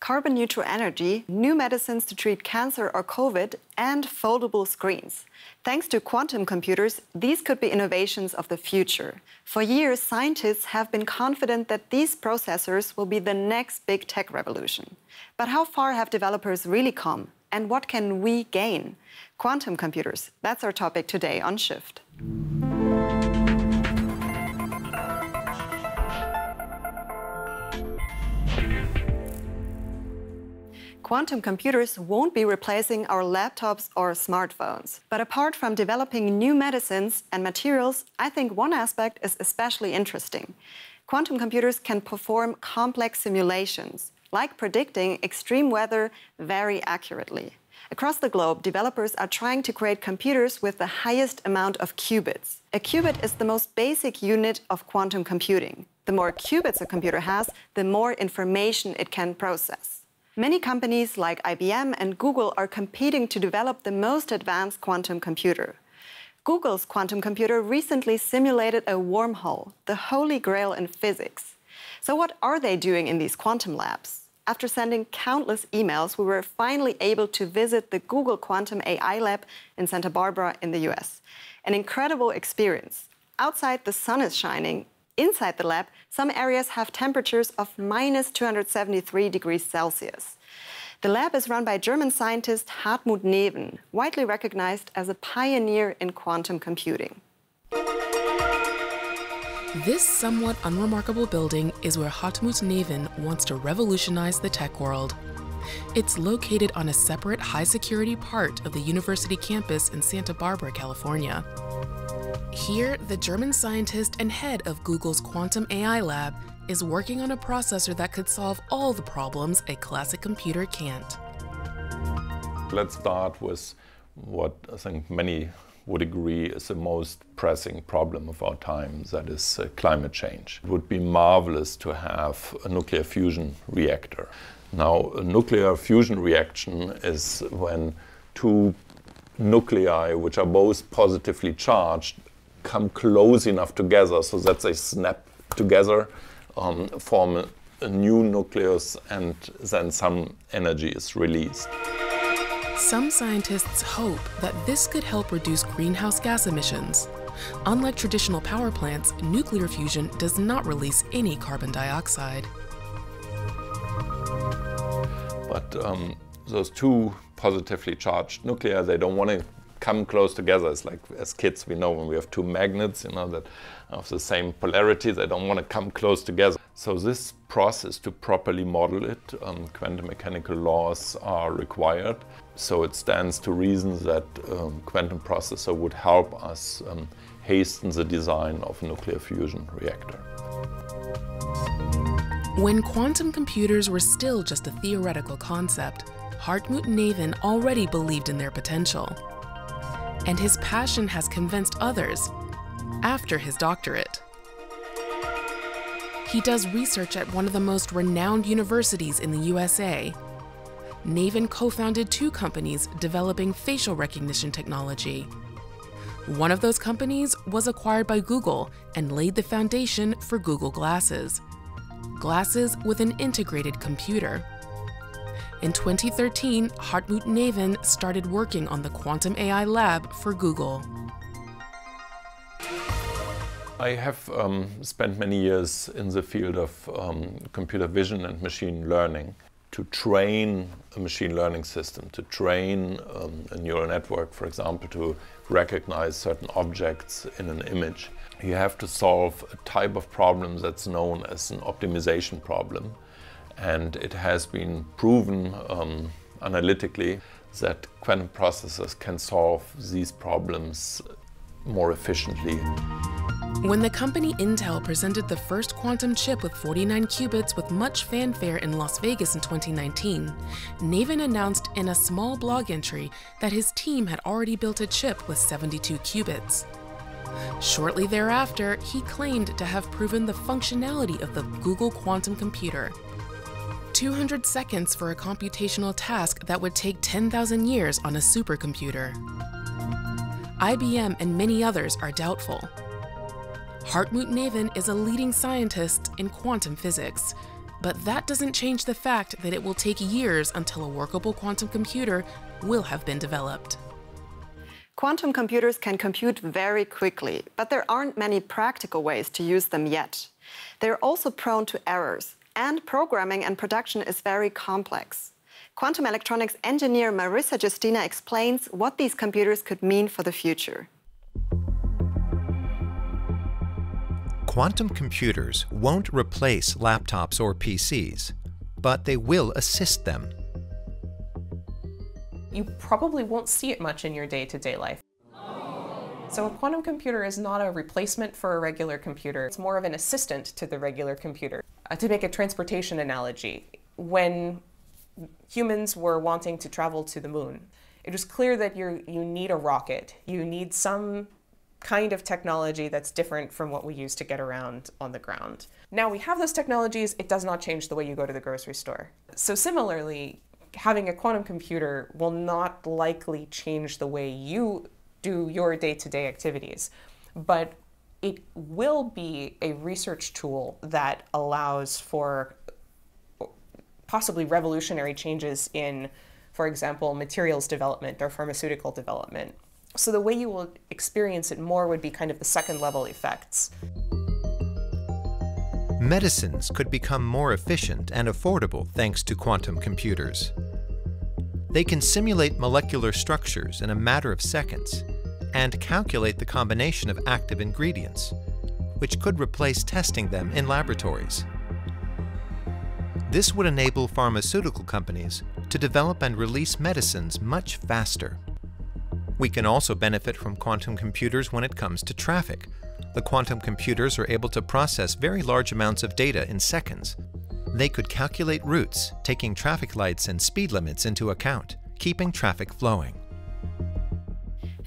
carbon neutral energy, new medicines to treat cancer or COVID, and foldable screens. Thanks to quantum computers, these could be innovations of the future. For years, scientists have been confident that these processors will be the next big tech revolution. But how far have developers really come? And what can we gain? Quantum computers, that's our topic today on Shift. Quantum computers won't be replacing our laptops or smartphones. But apart from developing new medicines and materials, I think one aspect is especially interesting. Quantum computers can perform complex simulations, like predicting extreme weather very accurately. Across the globe, developers are trying to create computers with the highest amount of qubits. A qubit is the most basic unit of quantum computing. The more qubits a computer has, the more information it can process. Many companies like IBM and Google are competing to develop the most advanced quantum computer. Google's quantum computer recently simulated a wormhole, the holy grail in physics. So what are they doing in these quantum labs? After sending countless emails, we were finally able to visit the Google Quantum AI Lab in Santa Barbara in the US. An incredible experience. Outside, the sun is shining, Inside the lab, some areas have temperatures of minus 273 degrees Celsius. The lab is run by German scientist Hartmut Neven, widely recognized as a pioneer in quantum computing. This somewhat unremarkable building is where Hartmut Neven wants to revolutionize the tech world. It's located on a separate high security part of the university campus in Santa Barbara, California. Here, the German scientist and head of Google's Quantum AI Lab is working on a processor that could solve all the problems a classic computer can't. Let's start with what I think many would agree is the most pressing problem of our time, that is uh, climate change. It would be marvelous to have a nuclear fusion reactor. Now, a nuclear fusion reaction is when two nuclei, which are both positively charged, come close enough together so that they snap together, um, form a, a new nucleus, and then some energy is released. Some scientists hope that this could help reduce greenhouse gas emissions. Unlike traditional power plants, nuclear fusion does not release any carbon dioxide. Um, those two positively charged nuclei, they don't want to come close together. It's like as kids, we know when we have two magnets, you know, that of the same polarity, they don't want to come close together. So this process to properly model it, um, quantum mechanical laws are required. So it stands to reason that um, quantum processor would help us um, hasten the design of a nuclear fusion reactor. When quantum computers were still just a theoretical concept, Hartmut Neven already believed in their potential and his passion has convinced others after his doctorate. He does research at one of the most renowned universities in the USA. Neven co founded two companies developing facial recognition technology. One of those companies was acquired by Google and laid the foundation for Google Glasses. Glasses with an integrated computer. In 2013, Hartmut Neven started working on the Quantum AI Lab for Google. I have um, spent many years in the field of um, computer vision and machine learning to train a machine learning system, to train um, a neural network, for example, to recognize certain objects in an image. You have to solve a type of problem that's known as an optimization problem. And it has been proven um, analytically that quantum processors can solve these problems more efficiently. When the company Intel presented the first quantum chip with 49 qubits with much fanfare in Las Vegas in 2019, Neven announced in a small blog entry that his team had already built a chip with 72 qubits. Shortly thereafter, he claimed to have proven the functionality of the Google quantum computer. 200 seconds for a computational task that would take 10,000 years on a supercomputer. IBM and many others are doubtful. Hartmut Neven is a leading scientist in quantum physics, But that doesn't change the fact that it will take years until a workable quantum computer will have been developed. Quantum computers can compute very quickly, but there aren't many practical ways to use them yet. They're also prone to errors, and programming and production is very complex. Quantum electronics engineer Marissa Giustina explains what these computers could mean for the future. Quantum computers won't replace laptops or PCs, but they will assist them. You probably won't see it much in your day-to-day life. So a quantum computer is not a replacement for a regular computer. It's more of an assistant to the regular computer. Uh, to make a transportation analogy, when humans were wanting to travel to the moon, it was clear that you you need a rocket. You need some kind of technology that's different from what we use to get around on the ground. Now we have those technologies, it does not change the way you go to the grocery store. So similarly, having a quantum computer will not likely change the way you do your day-to-day activities, but it will be a research tool that allows for possibly revolutionary changes in, for example, materials development or pharmaceutical development. So the way you will experience it more would be kind of the second level effects. Medicines could become more efficient and affordable thanks to quantum computers. They can simulate molecular structures in a matter of seconds and calculate the combination of active ingredients, which could replace testing them in laboratories. This would enable pharmaceutical companies to develop and release medicines much faster. We can also benefit from quantum computers when it comes to traffic. The quantum computers are able to process very large amounts of data in seconds. They could calculate routes, taking traffic lights and speed limits into account, keeping traffic flowing.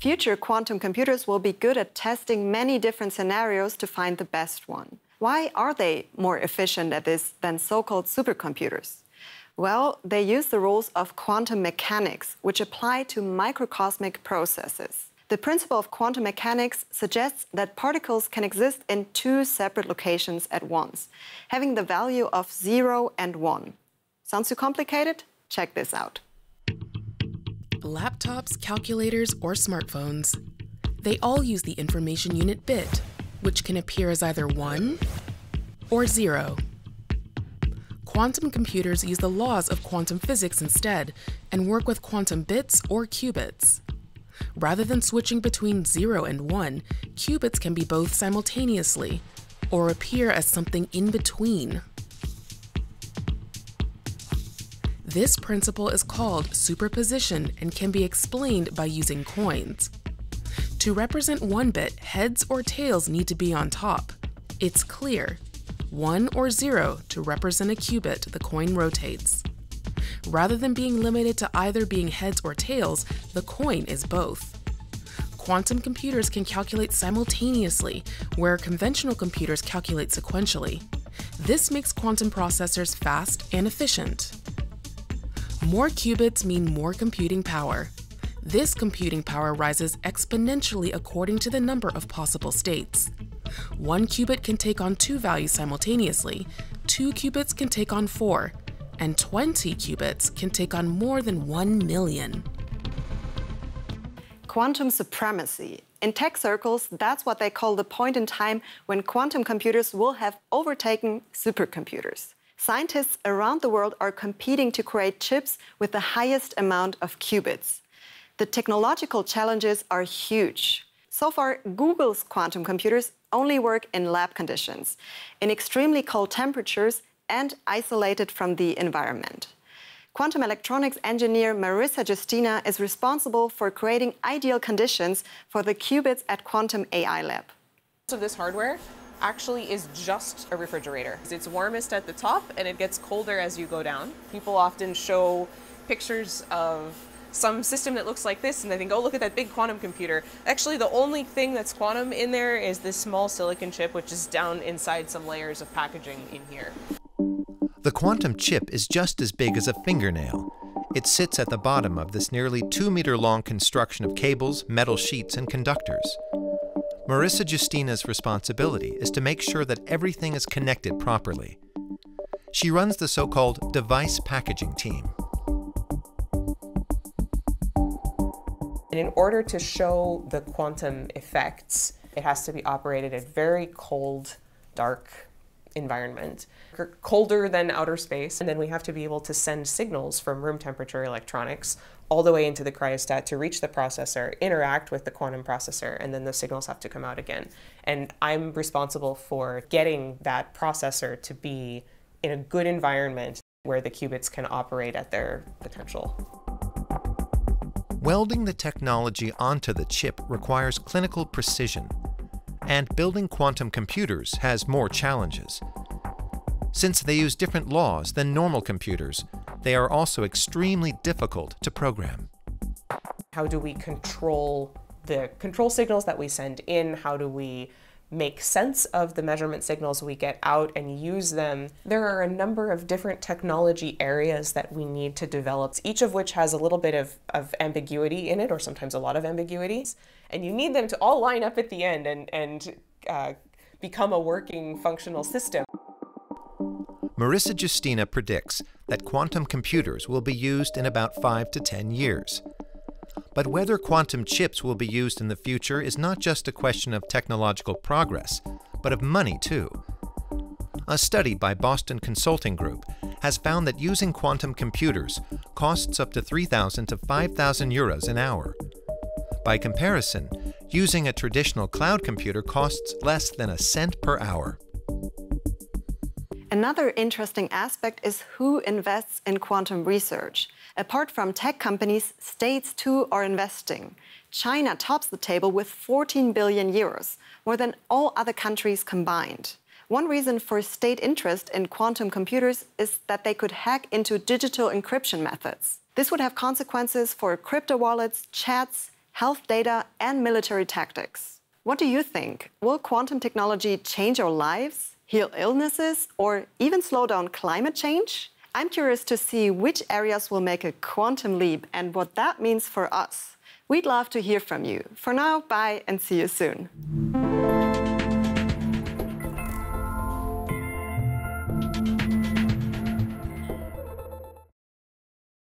Future quantum computers will be good at testing many different scenarios to find the best one. Why are they more efficient at this than so-called supercomputers? Well, they use the rules of quantum mechanics, which apply to microcosmic processes. The principle of quantum mechanics suggests that particles can exist in two separate locations at once, having the value of 0 and 1. Sounds too complicated? Check this out. Laptops, calculators, or smartphones. They all use the information unit bit, which can appear as either 1 or 0 quantum computers use the laws of quantum physics instead and work with quantum bits or qubits. Rather than switching between 0 and 1, qubits can be both simultaneously or appear as something in between. This principle is called superposition and can be explained by using coins. To represent one bit, heads or tails need to be on top. It's clear 1 or 0 to represent a qubit the coin rotates. Rather than being limited to either being heads or tails, the coin is both. Quantum computers can calculate simultaneously, where conventional computers calculate sequentially. This makes quantum processors fast and efficient. More qubits mean more computing power. This computing power rises exponentially according to the number of possible states. One qubit can take on two values simultaneously, two qubits can take on four, and 20 qubits can take on more than 1 million. Quantum supremacy. In tech circles, that's what they call the point in time when quantum computers will have overtaken supercomputers. Scientists around the world are competing to create chips with the highest amount of qubits. The technological challenges are huge. So far, Google's quantum computers only work in lab conditions, in extremely cold temperatures and isolated from the environment. Quantum electronics engineer Marissa Giustina is responsible for creating ideal conditions for the qubits at Quantum AI Lab. So this hardware actually is just a refrigerator. It's warmest at the top and it gets colder as you go down. People often show pictures of some system that looks like this and they think, oh, look at that big quantum computer. Actually, the only thing that's quantum in there is this small silicon chip, which is down inside some layers of packaging in here. The quantum chip is just as big as a fingernail. It sits at the bottom of this nearly two meter long construction of cables, metal sheets, and conductors. Marissa Giustina's responsibility is to make sure that everything is connected properly. She runs the so called device packaging team. And in order to show the quantum effects, it has to be operated at very cold, dark environment, colder than outer space. And then we have to be able to send signals from room temperature electronics all the way into the cryostat to reach the processor, interact with the quantum processor, and then the signals have to come out again. And I'm responsible for getting that processor to be in a good environment where the qubits can operate at their potential. Welding the technology onto the chip requires clinical precision, and building quantum computers has more challenges. Since they use different laws than normal computers, they are also extremely difficult to program. How do we control the control signals that we send in? How do we make sense of the measurement signals we get out and use them. There are a number of different technology areas that we need to develop, each of which has a little bit of, of ambiguity in it, or sometimes a lot of ambiguities. And you need them to all line up at the end and, and uh, become a working functional system. Marissa Giustina predicts that quantum computers will be used in about 5 to 10 years. But whether quantum chips will be used in the future is not just a question of technological progress, but of money too. A study by Boston Consulting Group has found that using quantum computers costs up to 3,000 to 5,000 euros an hour. By comparison, using a traditional cloud computer costs less than a cent per hour. Another interesting aspect is who invests in quantum research. Apart from tech companies, states too are investing. China tops the table with 14 billion euros, more than all other countries combined. One reason for state interest in quantum computers is that they could hack into digital encryption methods. This would have consequences for crypto wallets, chats, health data, and military tactics. What do you think? Will quantum technology change our lives? Heal illnesses, or even slow down climate change? I'm curious to see which areas will make a quantum leap and what that means for us. We'd love to hear from you. For now, bye and see you soon.